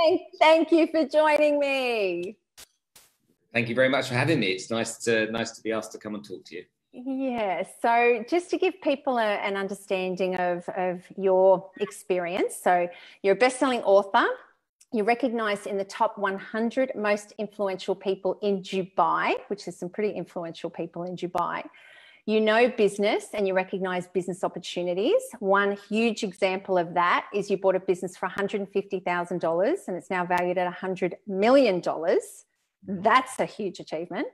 thank, thank you for joining me. Thank you very much for having me. It's nice to nice to be asked to come and talk to you. Yeah, so just to give people a, an understanding of, of your experience. So, you're a best selling author, you're recognized in the top 100 most influential people in Dubai, which is some pretty influential people in Dubai. You know business and you recognize business opportunities. One huge example of that is you bought a business for $150,000 and it's now valued at $100 million. Mm-hmm. That's a huge achievement.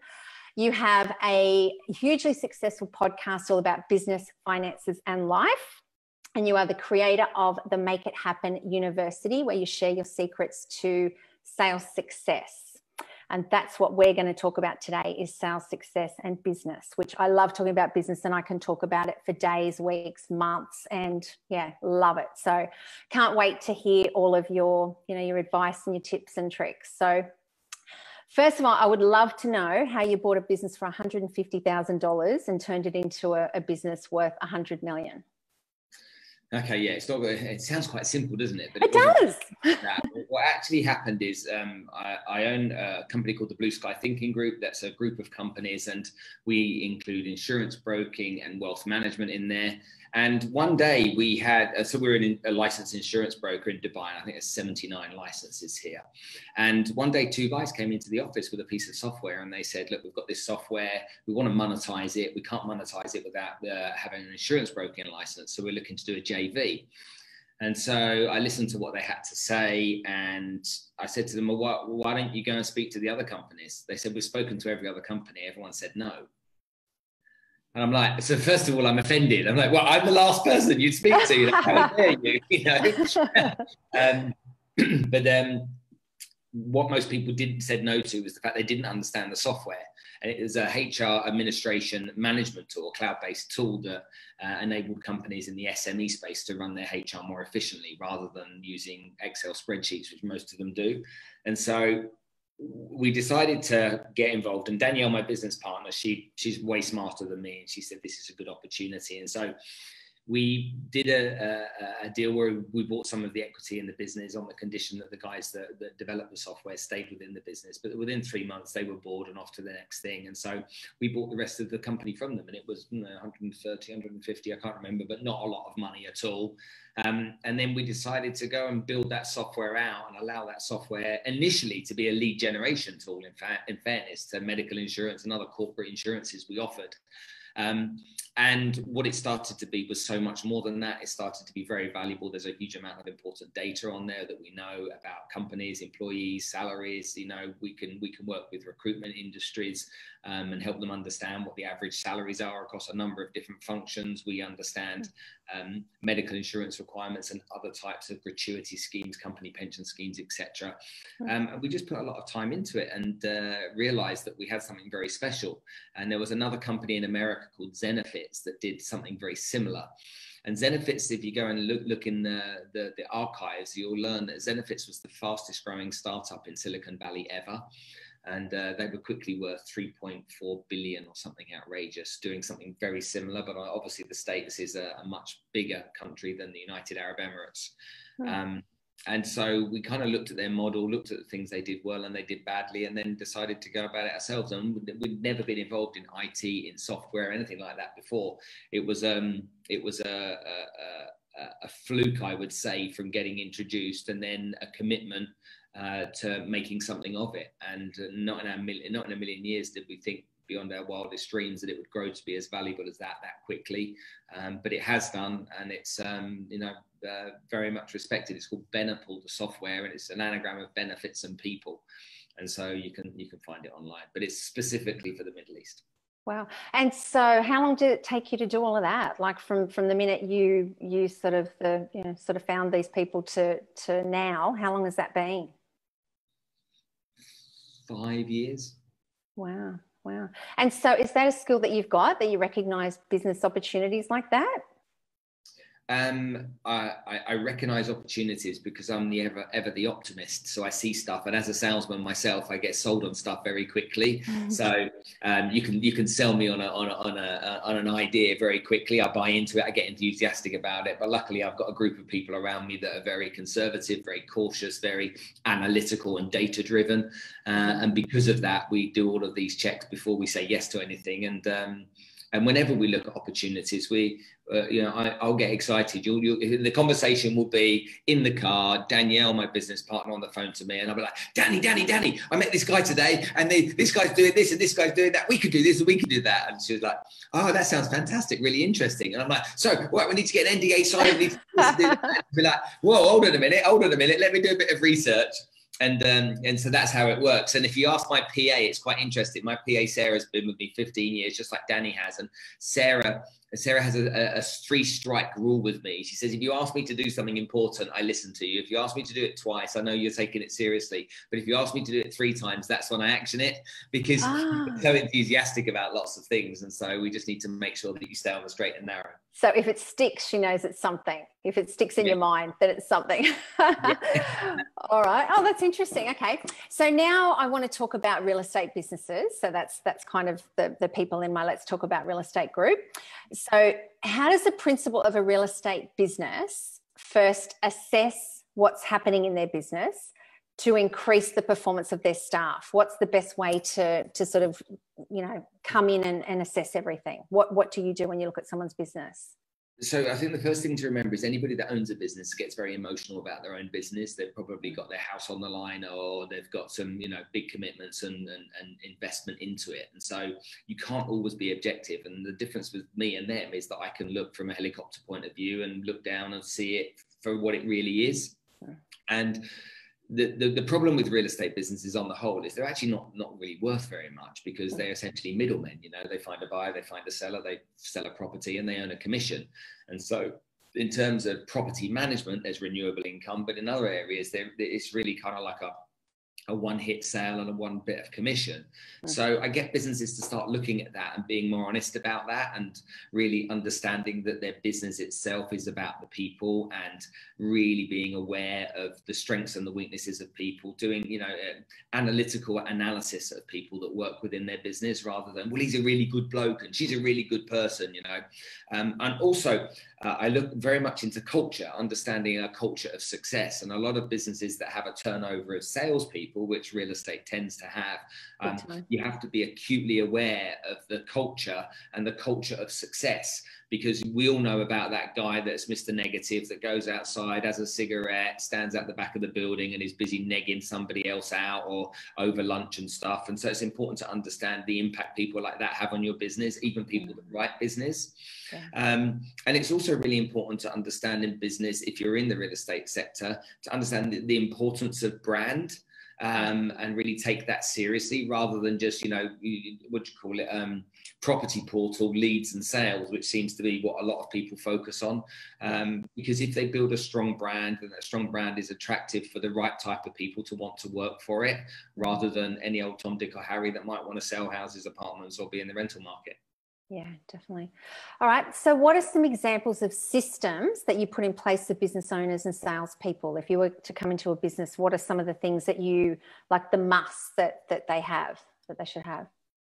You have a hugely successful podcast all about business, finances, and life. And you are the creator of the Make It Happen University, where you share your secrets to sales success. And that's what we're going to talk about today is sales success and business, which I love talking about business and I can talk about it for days, weeks, months and yeah, love it. So can't wait to hear all of your, you know, your advice and your tips and tricks. So First of all, I would love to know how you bought a business for $150,000 and turned it into a, a business worth 100 million. Okay, yeah, it's not. It sounds quite simple, doesn't it? But it, it does. what actually happened is um, I, I, own a company called the Blue Sky Thinking Group. That's a group of companies, and we include insurance broking and wealth management in there. And one day we had, uh, so we are in a licensed insurance broker in Dubai. And I think there's 79 licenses here. And one day, two guys came into the office with a piece of software and they said, Look, we've got this software. We want to monetize it. We can't monetize it without uh, having an insurance broking license. So we're looking to do a JV. And so I listened to what they had to say, and I said to them, well, why, why, don't you go and speak to the other companies? They said, We've spoken to every other company. Everyone said no. And I'm like, so first of all, I'm offended. I'm like, well, I'm the last person you'd speak to. How dare you? You know. um, but then, what most people didn't said no to was the fact they didn't understand the software. And it was a HR administration management tool, cloud-based tool that uh, enabled companies in the SME space to run their HR more efficiently rather than using Excel spreadsheets, which most of them do. And so we decided to get involved and danielle my business partner she she's way smarter than me and she said this is a good opportunity. And so we did a, a, a, deal where we bought some of the equity in the business on the condition that the guys that, that, developed the software stayed within the business. But within three months, they were bored and off to the next thing. And so we bought the rest of the company from them. And it was you know, 130, 150, I can't remember, but not a lot of money at all. Um, and then we decided to go and build that software out and allow that software initially to be a lead generation tool, in, fact, in fairness to medical insurance and other corporate insurances we offered. Um, and what it started to be was so much more than that. It started to be very valuable. There's a huge amount of important data on there that we know about companies, employees, salaries. You know, we can we can work with recruitment industries um, and help them understand what the average salaries are across a number of different functions. We understand um, medical insurance requirements and other types of gratuity schemes, company pension schemes, etc. Hmm. Um, and we just put a lot of time into it and uh, realized that we had something very special. And there was another company in America called Zenefits that did something very similar. And Zenefits, if you go and look, look in the, the, the archives, you'll learn that Zenefits was the fastest growing startup in Silicon Valley ever and uh, they were quickly worth 3.4 billion or something outrageous, doing something very similar. But uh, obviously, the States is a, a much bigger country than the United Arab Emirates. Hmm. Um, and so we kind of looked at their model, looked at the things they did well and they did badly, and then decided to go about it ourselves. And we'd never been involved in IT, in software, anything like that before. It was um, it was a, a, a, a fluke, I would say, from getting introduced, and then a commitment uh, to making something of it. And uh, not in a million, not in a million years did we think beyond our wildest dreams that it would grow to be as valuable as that that quickly. Um, but it has done, and it's um, you know uh, very much respected. It's called Benepool, the software, and it's an anagram of benefits and people. And so you can you can find it online, but it's specifically for the Middle East. Wow. And so how long did it take you to do all of that? Like from from the minute you you sort of the you know sort of found these people to to now, how long has that been? five years. Wow. Wow. And so is that a skill that you've got that you recognize business opportunities like that? Um, I, I, recognize opportunities because I'm the ever ever the optimist. So I see stuff, and as a salesman myself, I get sold on stuff very quickly. Mm-hmm. So um, you can you can sell me on a, on a, on a on an idea very quickly. I buy into it. I get enthusiastic about it. But luckily, I've got a group of people around me that are very conservative, very cautious, very analytical and data driven. Uh, and because of that, we do all of these checks before we say yes to anything. And um, and whenever we look at opportunities, we, uh, you know, I, will get excited. You'll, you'll, the conversation will be in the car. Danielle, my business partner, on the phone to me, and I'll be like, "Danny, Danny, Danny, I met this guy today, and they, this guy's doing this, and this guy's doing that. We could do this, and we could do that." And she was like, "Oh, that sounds fantastic, really interesting." And I'm like, "So, what? We need to get an NDA signed. We need to do that." Be like, "Whoa, hold on a minute, hold on a minute. Let me do a bit of research." And um, and so that's how it works. And if you ask my PA, it's quite interesting. My PA Sarah's been with me 15 years, just like Danny has. And Sarah, Sarah has a, a, three strike rule with me. She says, if you ask me to do something important, I listen to you. If you ask me to do it twice, I know you're taking it seriously. But if you ask me to do it three times, that's when I action it because ah. I'm so enthusiastic about lots of things. And so we just need to make sure that you stay on the straight and narrow. So if it sticks, she knows it's something. If it sticks in yeah. your mind, then it's something. All right. Oh, that's interesting. Okay. So now I want to talk about real estate businesses. So that's that's kind of the, the people in my Let's Talk About Real Estate group. So how does the principal of a real estate business first assess what's happening in their business to increase the performance of their staff? What's the best way to, to sort of, you know, come in and, and assess everything? What, what do you do when you look at someone's business? So I think the first thing to remember is anybody that owns a business gets very emotional about their own business. They've probably got their house on the line or they've got some, you know, big commitments and, and, and investment into it. And so you can't always be objective. And the difference with me and them is that I can look from a helicopter point of view and look down and see it for what it really is. And the, the, the, problem with real estate businesses on the whole is they're actually not not really worth very much because they're essentially middlemen you know they find a buyer they find a seller they sell a property and they earn a commission. And so in terms of property management there's renewable income but in other areas it's really kind of like a a one hit sale and a one bit of commission. Mm-hmm. So I get businesses to start looking at that and being more honest about that and really understanding that their business itself is about the people and really being aware of the strengths and the weaknesses of people, doing, you know, uh, analytical analysis of people that work within their business rather than, well, he's a really good bloke and she's a really good person, you know. Um, and also, uh, I look very much into culture, understanding a culture of success. And a lot of businesses that have a turnover of salespeople, which real estate tends to have, um, you have to be acutely aware of the culture and the culture of success because we all know about that guy that's Mr. Negative that goes outside, has a cigarette, stands at the back of the building and is busy negging somebody else out or over lunch and stuff. And so it's important to understand the impact people like that have on your business, even people that write business. Yeah. Um, and it's also really important to understand in business, if you're in the real estate sector, to understand the, the importance of brand um, and really take that seriously rather than just, you know, what do you call it? Um, property portal leads and sales, which seems to be what a lot of people focus on. Um, because if they build a strong brand, and that strong brand is attractive for the right type of people to want to work for it, rather than any old Tom, Dick, or Harry that might want to sell houses, apartments, or be in the rental market. Yeah, definitely. All right. So, what are some examples of systems that you put in place for business owners and salespeople? If you were to come into a business, what are some of the things that you like the must that that they have that they should have?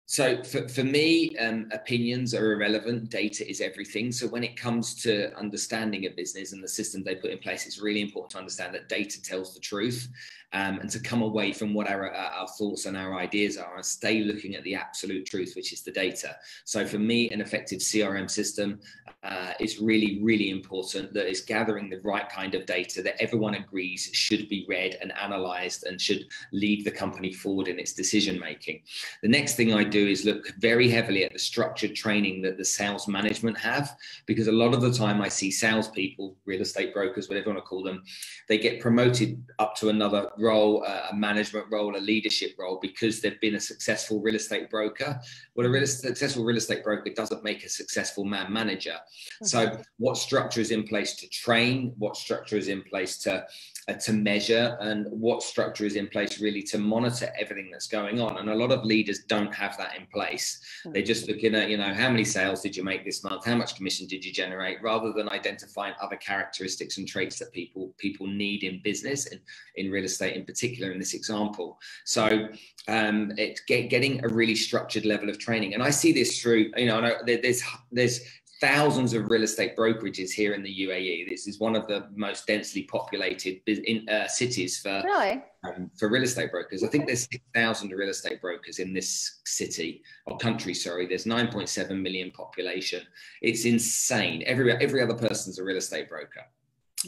So for, for me, um, opinions are irrelevant. Data is everything. So when it comes to understanding a business and the system they put in place, it's really important to understand that data tells the truth um, and to come away from what our, our thoughts and our ideas are and stay looking at the absolute truth, which is the data. So for me, an effective CRM system uh, is really, really important that it's gathering the right kind of data that everyone agrees should be read and analyzed and should lead the company forward in its decision making. The next thing I do is look very heavily at the structured training that the sales management have, because a lot of the time I see salespeople, real estate brokers, whatever you want to call them, they get promoted up to another role, a management role, a leadership role, because they've been a successful real estate broker. Well, a real, successful real estate broker doesn't make a successful man manager. So, mm-hmm. what structure is in place to train? What structure is in place to to measure and what structure is in place really to monitor everything that's going on. And a lot of leaders don't have that in place. They're just looking at, you know, how many sales did you make this month? How much commission did you generate? Rather than identifying other characteristics and traits that people people need in business and in real estate in particular in this example. So um, it's get, getting a really structured level of training. And I see this through, you know, there's there's thousands of real estate brokerages here in the UAE. This is one of the most densely populated in, uh, cities for really? um, for real estate brokers. I think there's 6,000 real estate brokers in this city or country. Sorry, there's 9.7 million population. It's insane. Every every other person's a real estate broker.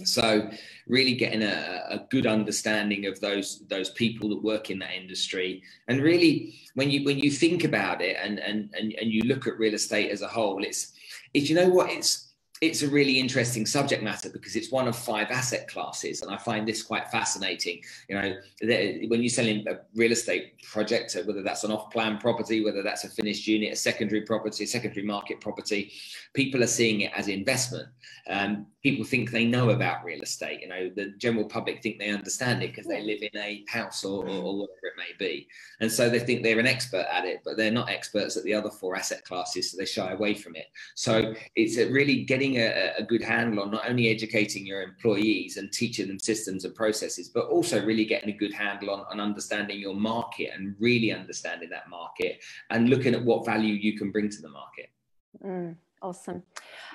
So, really getting a, a, good understanding of those those people that work in that industry, and really when you when you think about it, and and and, and you look at real estate as a whole, it's is you know what? It's it's a really interesting subject matter because it's one of five asset classes and i find this quite fascinating you know when you're selling a real estate project whether that's an off-plan property whether that's a finished unit a secondary property a secondary market property people are seeing it as investment um, people think they know about real estate. You know, the general public think they understand it because they live in a house or, or, or, whatever it may be. And so they think they're an expert at it, but they're not experts at the other four asset classes. So they shy away from it. So it's really getting a, a good handle on not only educating your employees and teaching them systems and processes, but also really getting a good handle on, on understanding your market and really understanding that market and looking at what value you can bring to the market. Mm. Awesome.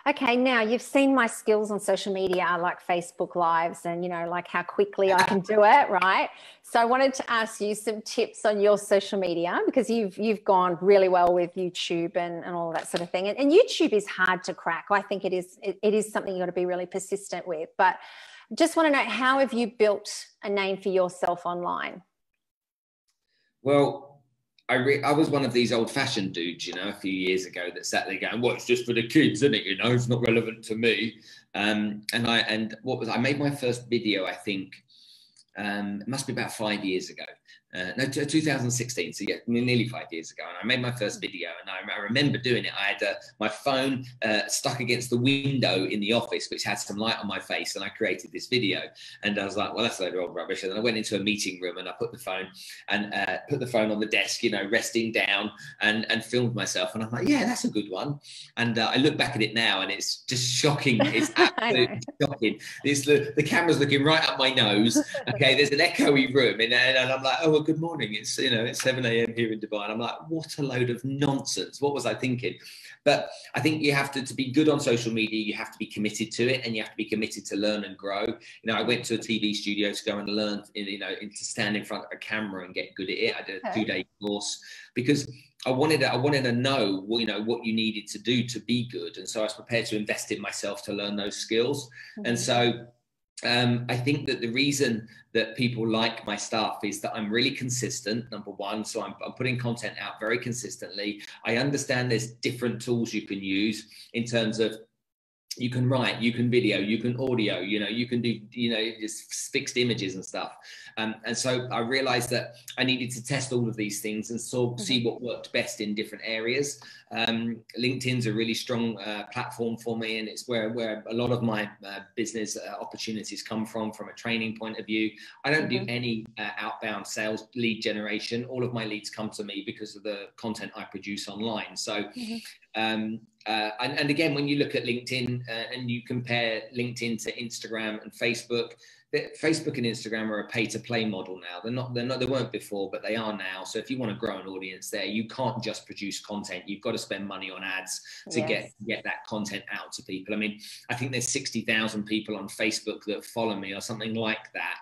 Okay, now you've seen my skills on social media, like Facebook Lives, and you know, like how quickly I can do it, right? So I wanted to ask you some tips on your social media because you've you've gone really well with YouTube and, and all that sort of thing. And, and YouTube is hard to crack. I think it is it, it is something you got to be really persistent with. But just want to know how have you built a name for yourself online? Well, I, re- I was one of these old fashioned dudes, you know, a few years ago that sat there going, "Well, it's just for the kids, isn't it? You know, it's not relevant to me." Um, and I and what was I made my first video, I think, um, it must be about five years ago, uh, no, 2016. So yeah, nearly five years ago, and I made my first video, and I, I remember doing it. I had uh, my phone uh, stuck against the window in the office, which had some light on my face, and I created this video. And I was like, well, that's a load of old rubbish. And then I went into a meeting room and I put the phone and uh, put the phone on the desk, you know, resting down, and and filmed myself. And I'm like, yeah, that's a good one. And uh, I look back at it now, and it's just shocking. It's absolutely shocking. It's the the camera's looking right up my nose. Okay, there's an echoey room, and, and I'm like, oh well, good morning. It's you know it's 7 a.m. here in Dubai. And I'm like, what a load of nonsense. What was I thinking? But I think you have to to be good on social media. You have to be committed to it, and you have to be committed to learn and grow. You know, I went to a TV studio to go and learn. You know, to stand in front of a camera and get good at it. I did a two day course because I wanted to, I wanted to know you know what you needed to do to be good, and so I was prepared to invest in myself to learn those skills. Mm-hmm. And so um, I think that the reason that people like my stuff is that I'm really consistent, number one. So I'm, I'm, putting content out very consistently. I understand there's different tools you can use in terms of you can write, you can video, you can audio, you know, you can do, you know, just fixed images and stuff. Um, and so I realized that I needed to test all of these things and saw, mm-hmm. see what worked best in different areas. Um, LinkedIn's a really strong uh, platform for me, and it's where, where a lot of my uh, business uh, opportunities come from, from a training point of view. I don't mm-hmm. do any uh, outbound sales lead generation. All of my leads come to me because of the content I produce online. So, mm-hmm. Um, uh, and, and, again, when you look at LinkedIn uh, and you compare LinkedIn to Instagram and Facebook, Facebook and Instagram are a pay to play model now. They're not, they're not, they weren't before, but they are now. So if you want to grow an audience there, you can't just produce content. You've got to spend money on ads to yes. get, get that content out to people. I mean, I think there's 60,000 people on Facebook that follow me or something like that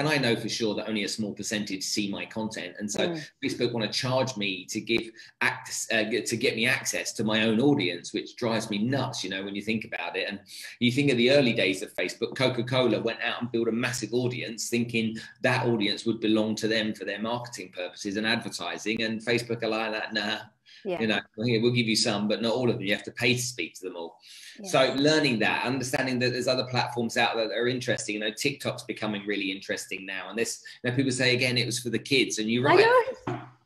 and I know for sure that only a small percentage see my content. And so mm. Facebook want to charge me to give access, uh, to get me access to my own audience, which drives me nuts, you know, when you think about it. And you think of the early days of Facebook, Coca-Cola went out and built a massive audience thinking that audience would belong to them for their marketing purposes and advertising. And Facebook are like that, nah, yeah. You know, we'll give you some, but not all of them. You have to pay to speak to them all. Yeah. So learning that, understanding that there's other platforms out there that are interesting. You know, TikTok's becoming really interesting now. And this, you know, people say again, it was for the kids, and you're right.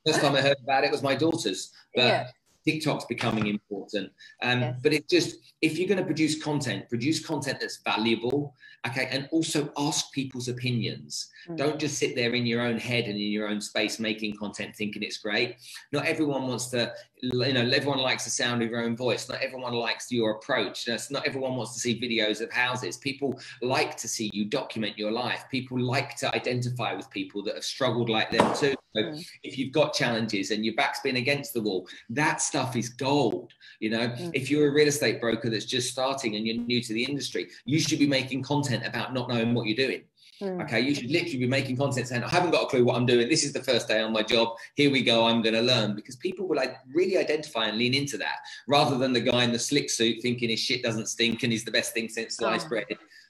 First time I heard about it was my daughter's, but. Yeah TikTok's becoming important. Um, Yes. But it's just if you're going to produce content, produce content that's valuable, okay, and also ask people's opinions. Mm. Don't just sit there in your own head and in your own space making content thinking it's great. Not everyone wants to, you know, everyone likes the sound of your own voice. Not everyone likes your approach. Not everyone wants to see videos of houses. People like to see you document your life. People like to identify with people that have struggled like them too. So Mm. if you've got challenges and your back's been against the wall, that stuff is gold. You know, Mm. if you're a real estate broker that's just starting and you're new to the industry, you should be making content about not knowing what you're doing. Mm. Okay, you should literally be making content saying, I haven't got a clue what I'm doing. This is the first day on my job. Here we go. I'm going to learn because people will like really identify and lean into that rather than the guy in the slick suit thinking his shit doesn't stink and he's the best thing since sliced Oh. bread.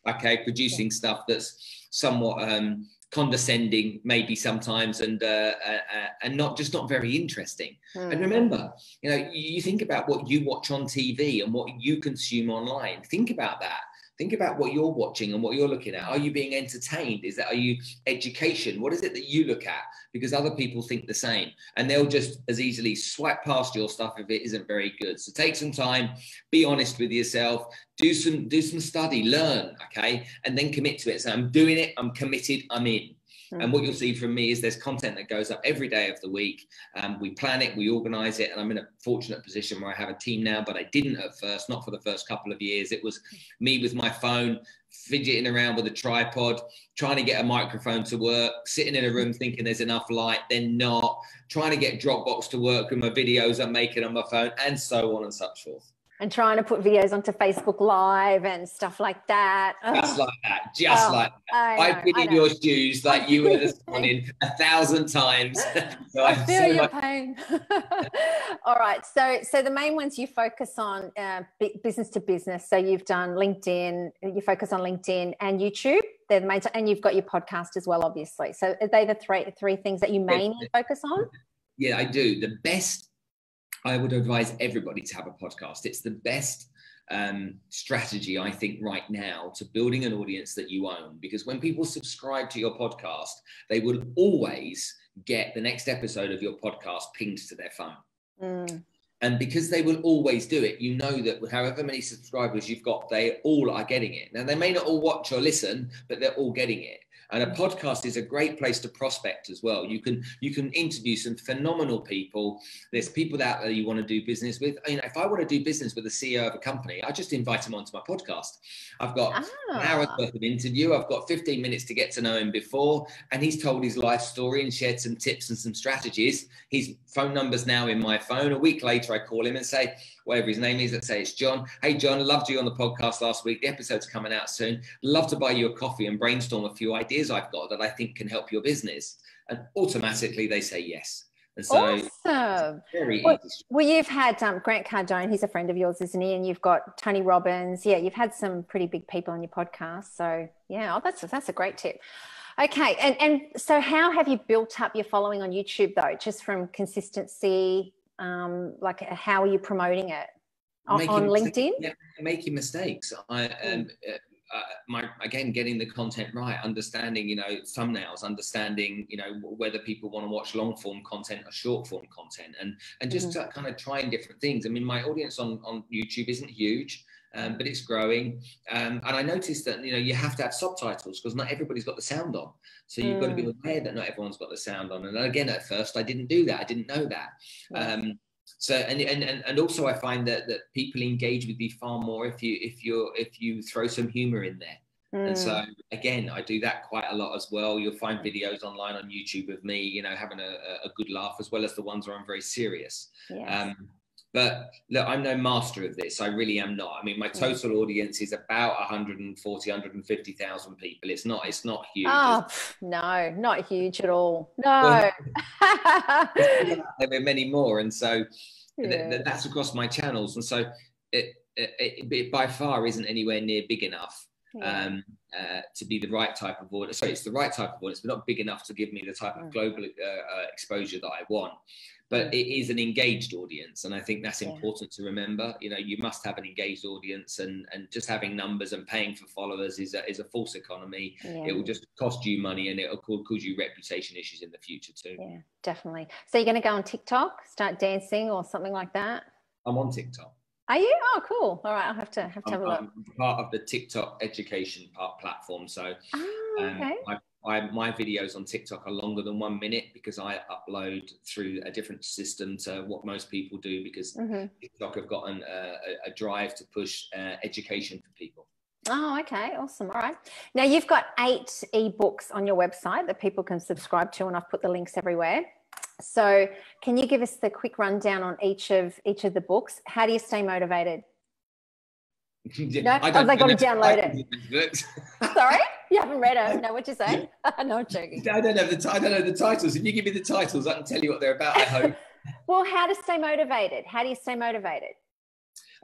Okay, producing stuff that's somewhat um, condescending, maybe sometimes, and uh, uh, uh, and not just not very interesting. Mm. And remember, you know, you think about what you watch on TV and what you consume online. Think about that. Think about what you're watching and what you're looking at. Are you being entertained? Is that are you education? What is it that you look at? Because other people think the same, and they'll just as easily swipe past your stuff if it isn't very good. So take some time, be honest with yourself, do some do some study, learn, okay, and then commit to it. So I'm doing it. I'm committed. I'm in. And what you'll see from me is there's content that goes up every day of the week. Um, we plan it, we organize it, and I'm in a fortunate position where I have a team now, but I didn't at first, not for the first couple of years. It was me with my phone, fidgeting around with a tripod, trying to get a microphone to work, sitting in a room thinking there's enough light, then not, trying to get Dropbox to work with my videos I'm making on my phone, and so on and such forth. And trying to put videos onto Facebook Live and stuff like that. Just like that, just Oh, like I I've been in your shoes like you were this morning a thousand times. so I feel so your much pain. All right. So, so the main ones you focus on uh, business to business. So you've done LinkedIn. You focus on LinkedIn and YouTube. They're the main, and you've got your podcast as well, obviously. So are they the three three things that you mainly focus on? Yeah, I do. The best, I would advise everybody to have a podcast. It's the best um, strategy, I think, right now to building an audience that you own. Because when people subscribe to your podcast, they will always get the next episode of your podcast pinged to their phone. Mm, And because they will always do it, you know that however many subscribers you've got, they all are getting it. Now, they may not all watch or listen, but they're all getting it. And a podcast is a great place to prospect as well. You can you can interview some phenomenal people. There's people out there you want to do business with. You know, if I want to do business with the CEO of a company, I just invite him onto my podcast. I've got an hour's Ah, worth of interview. I've got 15 minutes to get to know him before, and he's told his life story and shared some tips and some strategies. His phone number's now in my phone. A week later, I call him and say, whatever his name is, let's say it's John. Hey, John, loved you on the podcast last week. The episode's coming out soon. Love to buy you a coffee and brainstorm a few ideas I've got that I think can help your business. And automatically they say yes. And so awesome. very Well. Well, you've had um, Grant Cardone. He's a friend of yours, isn't he? And you've got Tony Robbins. Yeah, you've had some pretty big people on your podcast. So yeah, oh, that's that's a great tip. Okay, and and so how have you built up your following on YouTube though? Just from consistency, um, like how are you promoting it on, Making on mistakes. LinkedIn? Yeah, making mistakes. I um, uh, my again getting the content right, understanding you know thumbnails, understanding you know whether people want to watch long form content or short form content, and and just uh, kind of trying different things. I mean, my audience on on YouTube isn't huge. Um, but it's growing, um, and I noticed that you know you have to have subtitles because not everybody's got the sound on. So you've got to be aware that not everyone's got the sound on. And again, at first, I didn't do that. I didn't know that. Um, so and, and and and also I find that that people engage with you far more if you if you're if you throw some humor in there. And Mm, so again, I do that quite a lot as well. You'll find videos online on YouTube of me, you know, having a, a good laugh as well as the ones where I'm very serious. yes. Um, but look, I'm no master of this. I really am not. I mean, my hmm. total audience is about 140, 150,000 people. It's not. It's not huge. oh no, not huge at all. No. Well, there are many more, and so Yeah. th- that's across my channels and so it, it, it by far isn't anywhere near big enough yeah. um, uh, to be the right type of audience. Sorry, it's the right type of audience, but not big enough to give me the type of mm. global uh, uh, exposure that I want. But mm. it is an engaged audience, and I think that's important yeah. to remember. You know, you must have an engaged audience, and and just having numbers and paying for followers is a, is a false economy. Yeah. It will just cost you money, and it will cause you reputation issues in the future too. Yeah, definitely. So you're going to go on TikTok, start dancing, or something like that. I'm on TikTok. Are you? Oh, cool. All right, I'll have to have to have a look. I'm part of the TikTok education part platform, so oh, okay. Um, I, I, my videos on TikTok are longer than one minute because I upload through a different system to what most people do because mm-hmm. TikTok have gotten a, a drive to push uh, education for people. Oh, okay, awesome. All right. Now you've got eight ebooks on your website that people can subscribe to, and I've put the links everywhere. So, can you give us the quick rundown on each of each of the books? How do you stay motivated? no, I oh have they got to download it? Sorry, you haven't read it. No, what you say? no, I'm joking. I don't know the I don't know the titles. If you give me the titles, I can tell you what they're about. I hope. well, how to stay motivated? How do you stay motivated?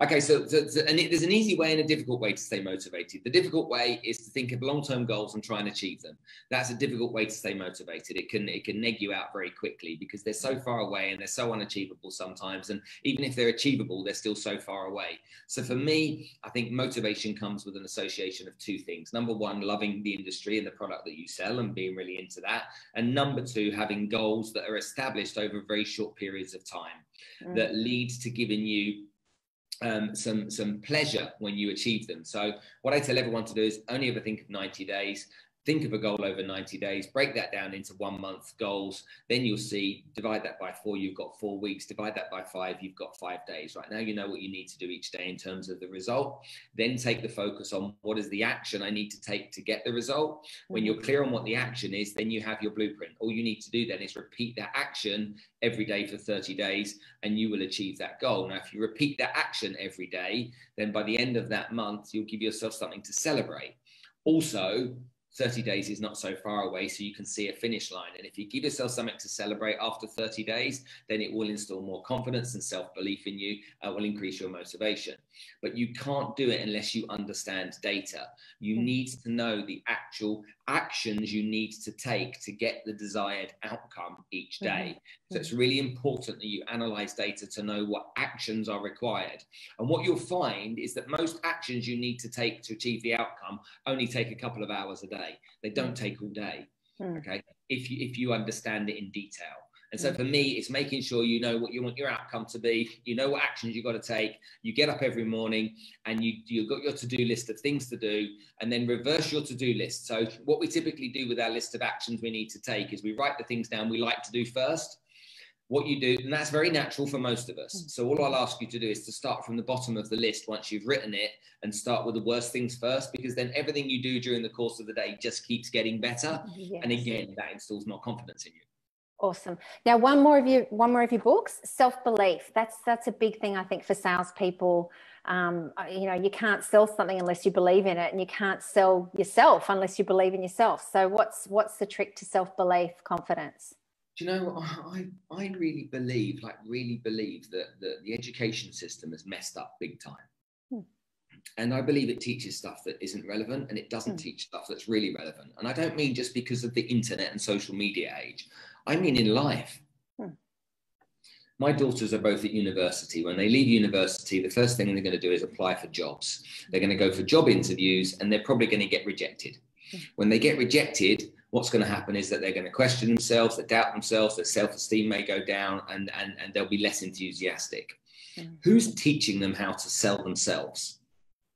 Okay, so, so, so and it, there's an easy way and a difficult way to stay motivated. The difficult way is to think of long-term goals and try and achieve them. That's a difficult way to stay motivated. It can it can neg you out very quickly because they're so far away and they're so unachievable sometimes. And even if they're achievable, they're still so far away. So for me, I think motivation comes with an association of two things. Number one, loving the industry and the product that you sell and being really into that. And number two, having goals that are established over very short periods of time mm. that leads to giving you um, some some pleasure when you achieve them. So what I tell everyone to do is only ever think of 90 days think of a goal over 90 days, break that down into one month goals. Then you'll see, divide that by four, you've got four weeks, divide that by five, you've got five days. Right now, you know what you need to do each day in terms of the result. Then take the focus on what is the action I need to take to get the result. When you're mm-hmm. clear on what the action is, then you have your blueprint. All you need to do then is repeat that action every day for 30 days and you will achieve that goal. Now, if you repeat that action every day, then by the end of that month, you'll give yourself something to celebrate. Also, 30 days is not so far away, so you can see a finish line. And if you give yourself something to celebrate after 30 days, then it will instill more confidence and self belief in you, uh, will increase your motivation. But you can't do it unless you understand data. You hmm. need to know the actual actions you need to take to get the desired outcome each mm-hmm. day. So it's really important that you analyze data to know what actions are required. And what you'll find is that most actions you need to take to achieve the outcome only take a couple of hours a day. They don't mm. take all day. Mm. Okay. If you if you understand it in detail. And so mm. for me, it's making sure you know what you want your outcome to be. You know what actions you've got to take. You get up every morning and you, you've got your to do list of things to do and then reverse your to do list. So, what we typically do with our list of actions we need to take is we write the things down we like to do first. What you do, and that's very natural for most of us. Mm. So, all I'll ask you to do is to start from the bottom of the list once you've written it and start with the worst things first, because then everything you do during the course of the day just keeps getting better. Yes. And again, that instills more confidence in you. Awesome. Now, one more of your one more of your books, self belief. That's that's a big thing I think for salespeople. Um, uh, you know, you can't sell something unless you believe in it, and you can't sell yourself unless you believe in yourself. So, what's what's the trick to self belief, confidence? Do you know? I I really believe, like, really believe that, that the education system has messed up big time. Hmm. And I believe it teaches stuff that isn't relevant and it doesn't hmm. teach stuff that's really relevant. And I don't mean just because of the internet and social media age. I mean in life. Hmm. My daughters are both at university. When they leave university, the first thing they're going to do is apply for jobs. They're going to go for job interviews and they're probably going to get rejected. Hmm. When they get rejected, what's going to happen is that they're going to question themselves, they doubt themselves, their self esteem may go down, and, and, and they'll be less enthusiastic. Who's teaching them how to sell themselves?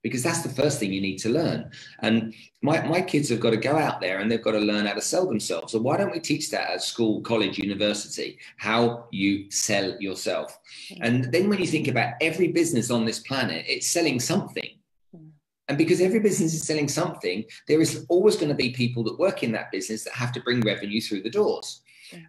because that's the first thing you need to learn. And my, my kids have got to go out there and they've got to learn how to sell themselves. So why don't we teach that at school, college, university, how you sell yourself? And then when you think about every business on this planet, it's selling something. And because every business is selling something, there is always going to be people that work in that business that have to bring revenue through the doors.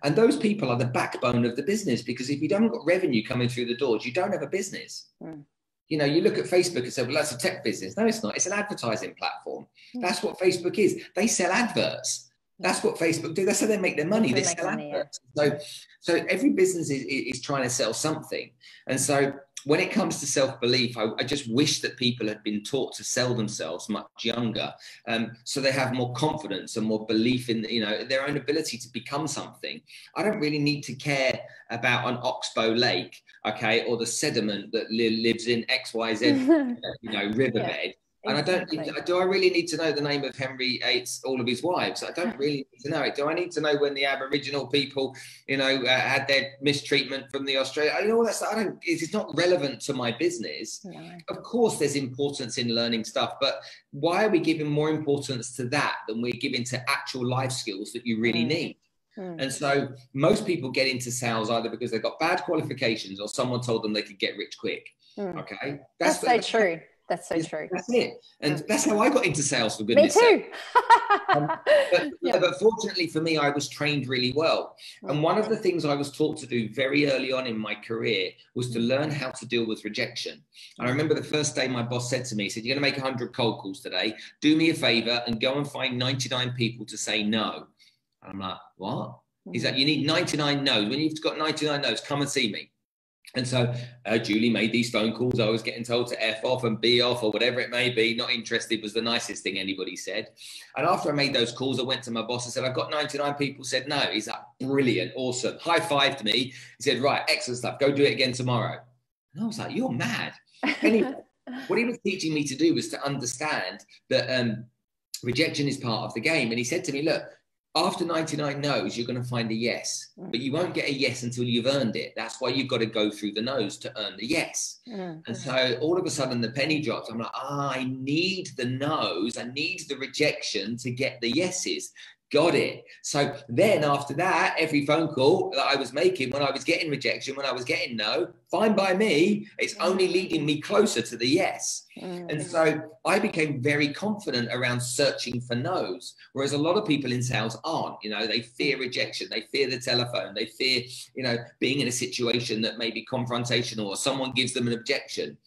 And those people are the backbone of the business because if you don't got revenue coming through the doors, you don't have a business. Mm. You know, you look at Facebook and say, well, that's a tech business. No, it's not. It's an advertising platform. Hmm. That's what Facebook is. They sell adverts. That's what Facebook do. That's how they make their money. They, they sell money, adverts. Yeah. So, so every business is, is trying to sell something. And so when it comes to self belief, I, I, just wish that people had been taught to sell themselves much younger, um, so they have more confidence and more belief in you know their own ability to become something. I don't really need to care about an oxbow lake, okay, or the sediment that li- lives in X Y Z, you know, riverbed. Yeah. And exactly. I don't. Do I really need to know the name of Henry VIII's all of his wives? I don't really need to know it. Do I need to know when the Aboriginal people, you know, uh, had their mistreatment from the Australia? I know all that stuff. I don't. It's not relevant to my business. No. Of course, there's importance in learning stuff, but why are we giving more importance to that than we're giving to actual life skills that you really mm. need? Mm. And so most people get into sales either because they've got bad qualifications or someone told them they could get rich quick. Mm. Okay, that's, that's so true. That's so true. That's it. And um, that's how I got into sales for goodness Me too. um, but, yeah. but, fortunately for me, I was trained really well. And one of the things I was taught to do very early on in my career was to learn how to deal with rejection. And I mm. remember the first day my boss said to me, he said, You're going to make 100 cold calls today. Do me a favor and go and find 99 people to say no. And I'm like, What? He's mm. like, You need 99 no's. When you've got 99 no's, come and see me. And so uh, Julie made these phone calls. I was getting told to F off and B off or whatever it may be. Not interested was the nicest thing anybody said. And after I made those calls, I went to my boss and said, I've got 99 people said no. He's like, brilliant, awesome. High five to me. He said, right, excellent stuff. Go do it again tomorrow. And I was like, you're mad. Anyway, what he was teaching me to do was to understand that um, rejection is part of the game. And he said to me, look, after 99 no's, you're going to find a yes, mm. but you won't get a yes until you've earned it. That's why you've got to go through the no's to earn the yes. Mm. And so all of a sudden, the penny drops. I'm like, oh, I need the no's, I need the rejection to get the yeses. Got it. So then after that, every phone call that I was making when I was getting rejection, when I was getting no, fine by me, it's only leading me closer to the yes. Mm. And so I became very confident around searching for no's, whereas a lot of people in sales aren't. You know, they fear rejection, they fear the telephone, they fear, you know, being in a situation that may be confrontational or someone gives them an objection.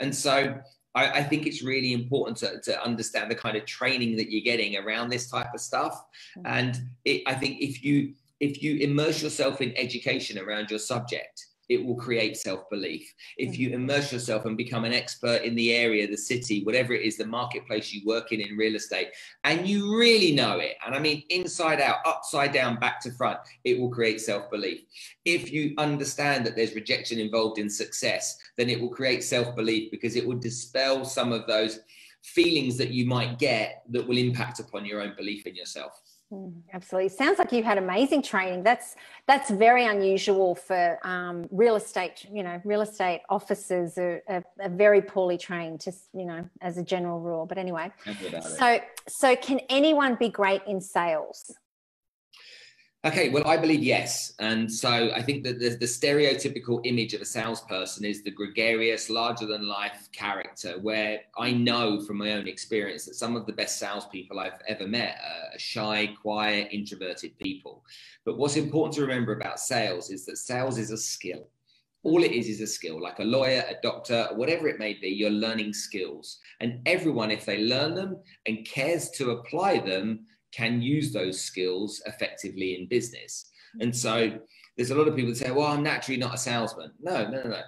And so I, I, think it's really important to, to understand the kind of training that you're getting around this type of stuff. Mm-hmm. And it, I think if you if you immerse yourself in education around your subject, it will create self belief. If you mm. immerse yourself and become an expert in the area, the city, whatever it is, the marketplace you work in in real estate, and you really know it, and I mean inside out, upside down, back to front, it will create self belief. If you understand that there's rejection involved in success, then it will create self belief because it will dispel some of those feelings that you might get that will impact upon your own belief in yourself. Mm, absolutely. Sounds like you've had amazing training. That's that's very unusual for um, real estate. You know, real estate officers are, are, are, very poorly trained, just you know, as a general rule. But anyway, so so can anyone be great in sales? Okay, well, I believe yes. And so I think that the, the, stereotypical image of a salesperson is the gregarious, larger than life character, where I know from my own experience that some of the best salespeople I've ever met are shy, quiet, introverted people. But what's important to remember about sales is that sales is a skill. All it is is a skill, like a lawyer, a doctor, whatever it may be, you're learning skills. And everyone, if they learn them and cares to apply them, can use those skills effectively in business. Mm-hmm. And so there's a lot of people that say, well, I'm naturally not a salesman. No, no, no, no.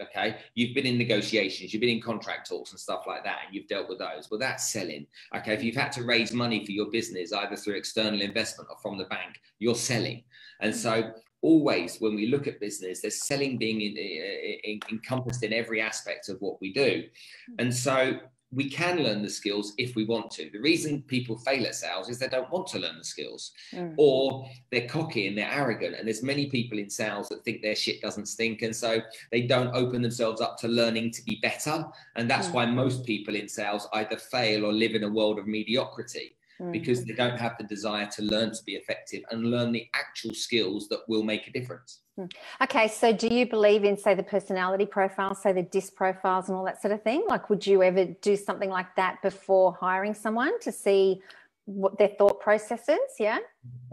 Okay. You've been in negotiations, you've been in contract talks and stuff like that, and you've dealt with those. Well, that's selling. Okay. If you've had to raise money for your business, either through external investment or from the bank, you're selling. And so mm-hmm. always when we look at business there's selling being in, in, in, encompassed in every aspect of what we do mm-hmm. and so we can learn the skills if we want to. The reason people fail at sales is they don't want to learn the skills mm. or they're cocky and they're arrogant. And there's many people in sales that think their shit doesn't stink. And so they don't open themselves up to learning to be better. And that's mm. why most people in sales either fail or live in a world of mediocrity mm. because they don't have the desire to learn to be effective and learn the actual skills that will make a difference. Hmm. Okay, so do you believe in, say, the personality profiles, say the DISC profiles and all that sort of thing? Like, would you ever do something like that before hiring someone to see what their thought process is? Yeah.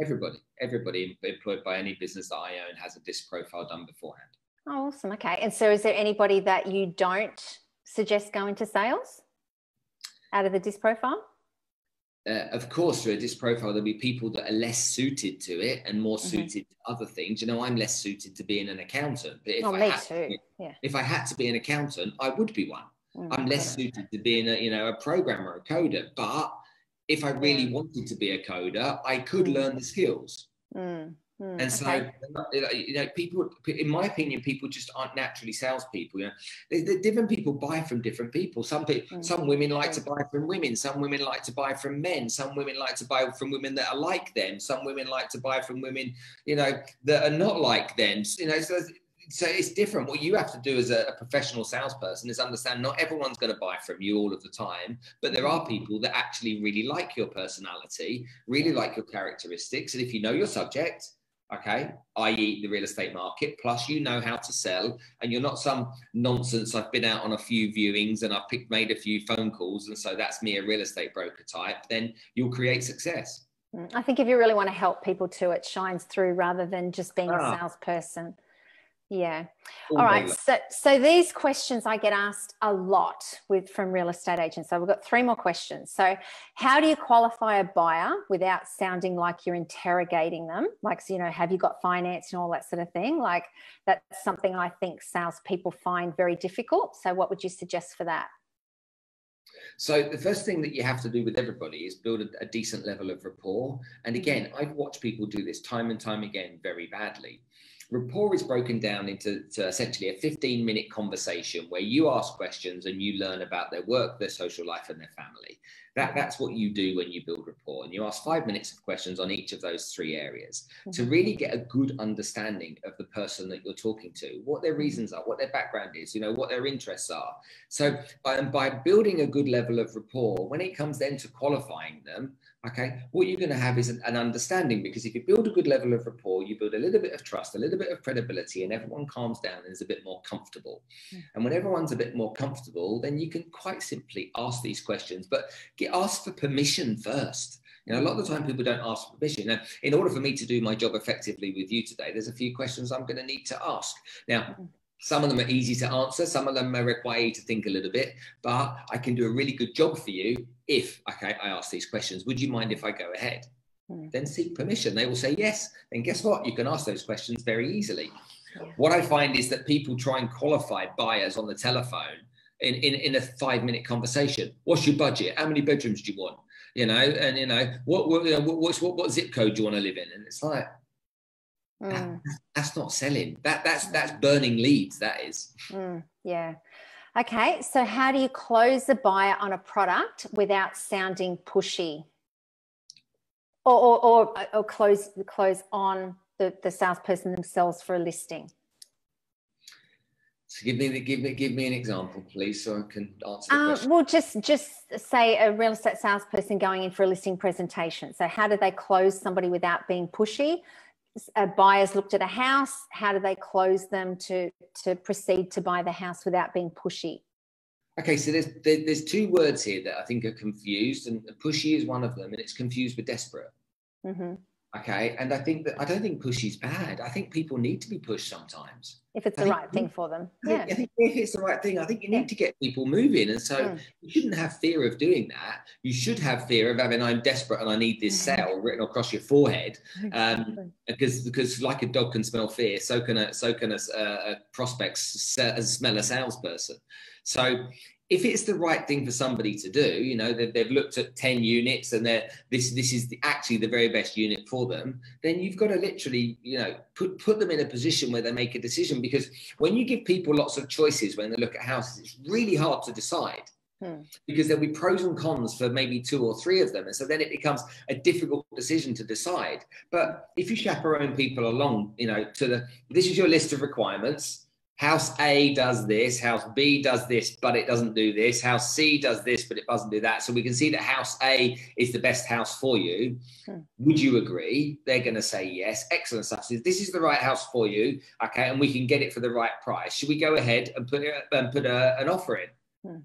Everybody, everybody employed by any business that I own has a DISC profile done beforehand. Oh, awesome. Okay. And so, is there anybody that you don't suggest going to sales out of the DISC profile? Uh, of course, through a disc profile, there'll be people that are less suited to it and more mm-hmm. suited to other things. You know, I'm less suited to being an accountant. But if oh, I me too. To, yeah. If I had to be an accountant, I would be one. Mm, I'm less suited to being a, you know, a programmer, a coder. But if I really yeah. wanted to be a coder, I could mm. learn the skills. Mm. Mm, and so, okay. you know, people, in my opinion, people just aren't naturally salespeople. You know, they, they, different people buy from different people. Some people, mm, some women like to buy from women. Some women like to buy from men. Some women like to buy from women that are like them. Some women like to buy from women, you know, that are not like them. You know, so so it's different. What you have to do as a, a, professional salesperson is understand not everyone's going to buy from you all of the time, but there are people that actually really like your personality, really like your characteristics. And if you know your subject, okay, i.e., the real estate market, plus you know how to sell, and you're not some nonsense. I've been out on a few viewings and I've picked, made a few phone calls, and so that's me, a real estate broker type, then you'll create success. Mm, I think if you really want to help people too, it shines through rather than just being ah. a salesperson. Yeah. All right. So, so these questions I get asked a lot with from real estate agents. So we've got three more questions. So, how do you qualify a buyer without sounding like you're interrogating them? Like, you know, have you got finance and all that sort of thing? Like, that's something I think salespeople find very difficult. So, what would you suggest for that? So the first thing that you have to do with everybody is build a, a, decent level of rapport. And mm-hmm. again, I've watched people do this time and time again very badly. Rapport is broken down into essentially a 15 minute conversation where you ask questions and you learn about their work, their social life, and their family. That, that's what you do when you build rapport. And you ask five minutes of questions on each of those three areas mm-hmm. to really get a good understanding of the person that you're talking to, what their reasons are, what their background is, you know, what their interests are. So um, by building a good level of rapport, when it comes then to qualifying them, okay, what you're going to have is an, an, understanding because if you build a good level of rapport, you build a little bit of trust, a little bit of credibility, and everyone calms down and is a bit more comfortable. Mm. And when everyone's a bit more comfortable, then you can quite simply ask these questions, but get asked for permission first. You know, a lot of the time people don't ask for permission. Now, in order for me to do my job effectively with you today, there's a few questions I'm going to need to ask. Now, mm. Some of them are easy to answer. Some of them may require you to think a little bit, but I can do a really good job for you if okay, I ask these questions. Would you mind if I go ahead? Mm. Then seek permission. They will say yes. Then guess what? You can ask those questions very easily. Yeah. What I find is that people try and qualify buyers on the telephone in, in, in a five minute conversation. What's your budget? How many bedrooms do you want? You know, and you know, what what, you know, what, what, what zip code do you want to live in? And it's like, Mm. That, that's not selling. That that's that's burning leads. That is. Mm, yeah. Okay. So how do you close the buyer on a product without sounding pushy? Or or, or, or close close on the, the salesperson themselves for a listing? So give me the, give me give me an example, please, so I can answer. Um, well, just just say a real estate salesperson going in for a listing presentation. So how do they close somebody without being pushy? Uh, buyers looked at a house how do they close them to to proceed to buy the house without being pushy okay so there's there, there's two words here that i think are confused and pushy is one of them and it's confused with desperate mm-hmm. Okay. And I think that I don't think push is bad. I think people need to be pushed sometimes. If it's the right thing for them. Yeah. I think if it's the right thing, I think you need yeah. to get people moving. And so mm. you shouldn't have fear of doing that. You should have fear of having I'm desperate and I need this mm-hmm. sale written across your forehead. Um, because because like a dog can smell fear, so can a so can a, a prospect smell a salesperson. So if it's the right thing for somebody to do, you know, they've, they've looked at 10 units and they're, this, this is the, actually the very best unit for them, then you've got to literally, you know, put, put them in a position where they make a decision. Because when you give people lots of choices when they look at houses, it's really hard to decide. Hmm. Because there'll be pros and cons for maybe two or three of them. And so then it becomes a difficult decision to decide. But if you chaperone people along, you know, to the, this is your list of requirements house A does this, house B does this, but it doesn't do this, house C does this, but it doesn't do that. So we can see that house A is the best house for you. Hmm. Would you agree? They're going to say yes. Excellent stuff. So this is the right house for you. Okay. And we can get it for the right price. Should we go ahead and put, it, and put a, an offer in? Hmm.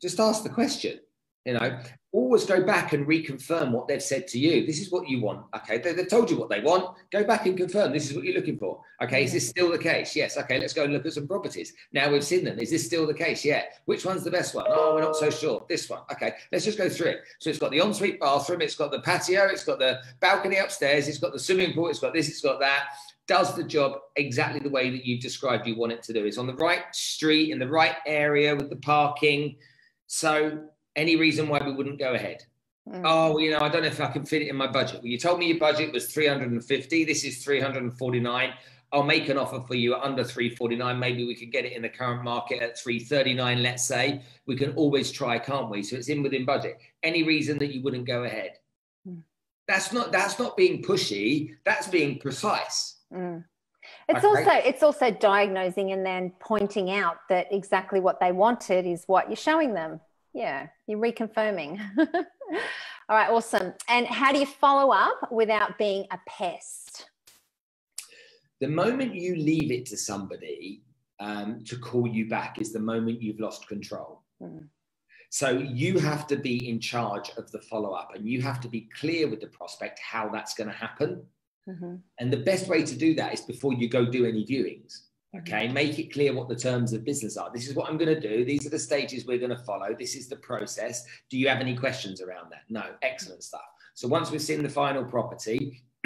Just ask the question. You know, always go back and reconfirm what they've said to you. This is what you want. Okay, they, have told you what they want. Go back and confirm this is what you're looking for. Okay, is this still the case? Yes. Okay, let's go and look at some properties. Now we've seen them. Is this still the case? Yeah. Which one's the best one? Oh, we're not so sure. This one. Okay, let's just go through it. So it's got the ensuite bathroom, it's got the patio, it's got the balcony upstairs, it's got the swimming pool, it's got this, it's got that. Does the job exactly the way that you've described you want it to do. It's on the right street, in the right area with the parking. So any reason why we wouldn't go ahead? Mm. Oh, you know, I don't know if I can fit it in my budget. Well, you told me your budget was 350. This is 349. I'll make an offer for you under 349. Maybe we could get it in the current market at 339, let's say. We can always try, can't we? So it's in within budget. Any reason that you wouldn't go ahead? Mm. That's not that's not being pushy, that's being precise. Mm. It's okay. also it's also diagnosing and then pointing out that exactly what they wanted is what you're showing them yeah, you're reconfirming. All right, awesome. And how do you follow up without being a pest? The moment you leave it to somebody um, to call you back is the moment you've lost control. Mm. So you have to be in charge of the follow up and you have to be clear with the prospect how that's going to happen. Mm-hmm. And the best way to do that is before you go do any viewings. Okay, mm. make it clear what the terms of business are. This is what I'm going to do. These are the stages we're going to follow. This is the process. Do you have any questions around that? No, excellent stuff. So once we've seen the final property,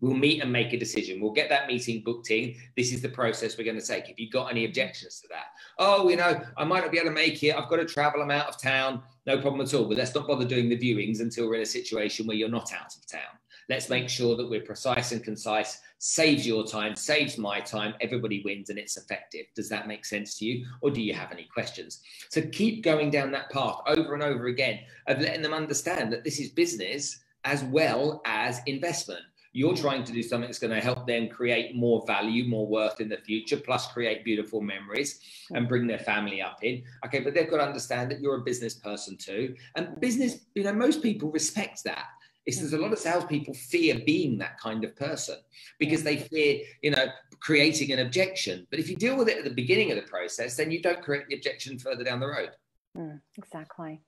we'll meet and make a decision. We'll get that meeting booked in. This is the process we're going to take. If you've got any objections to that, oh, you know, I might not be able to make it. I've got to travel. I'm out of town. No problem at all. But let's not bother doing the viewings until we're in a situation where you're not out of town. Let's make sure that we're precise and concise, saves your time, saves my time, everybody wins and it's effective. Does that make sense to you? Or do you have any questions? So keep going down that path over and over again of letting them understand that this is business as well as investment. You're trying to do something that's going to help them create more value, more worth in the future, plus create beautiful memories and bring their family up in. Okay, but they've got to understand that you're a business person too. And business, you know, most people respect that is there's a lot of salespeople fear being that kind of person because they fear, you know, creating an objection. But if you deal with it at the beginning of the process, then you don't create the objection further down the road. Mm, exactly.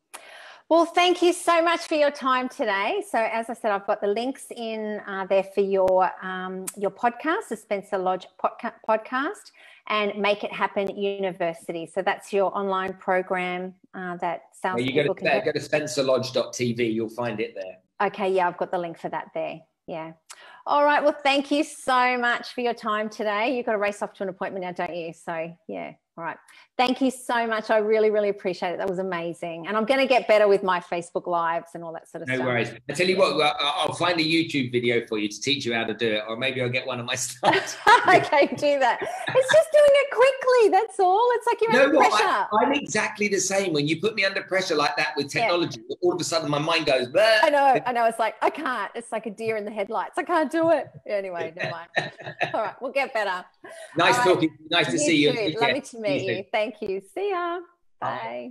Well, thank you so much for your time today. So, as I said, I've got the links in uh, there for your um, your podcast, the Spencer Lodge podca- podcast, and Make It Happen University. So that's your online program uh, that sounds. Well, you go to, go to spencerlodge.tv. You'll find it there. Okay, yeah, I've got the link for that there. Yeah. All right. Well, thank you so much for your time today. You've got to race off to an appointment now, don't you? So, yeah. All right. Thank you so much. I really, really appreciate it. That was amazing. And I'm going to get better with my Facebook Lives and all that sort of no stuff. No worries. I tell you what, I'll find a YouTube video for you to teach you how to do it, or maybe I'll get one of my staff. okay, do that. It's just doing it quickly. That's all. It's like you're under pressure. I, am exactly the same. When you put me under pressure like that with technology, yeah. all of a sudden my mind goes, Bleh. I know. I know. It's like, I can't. It's like a deer in the headlights. I can't do it. Anyway, never mind. all right. We'll get better. Nice talking. Nice to you see you. Lovely to meet you. Thank you. See ya. Bye. Bye.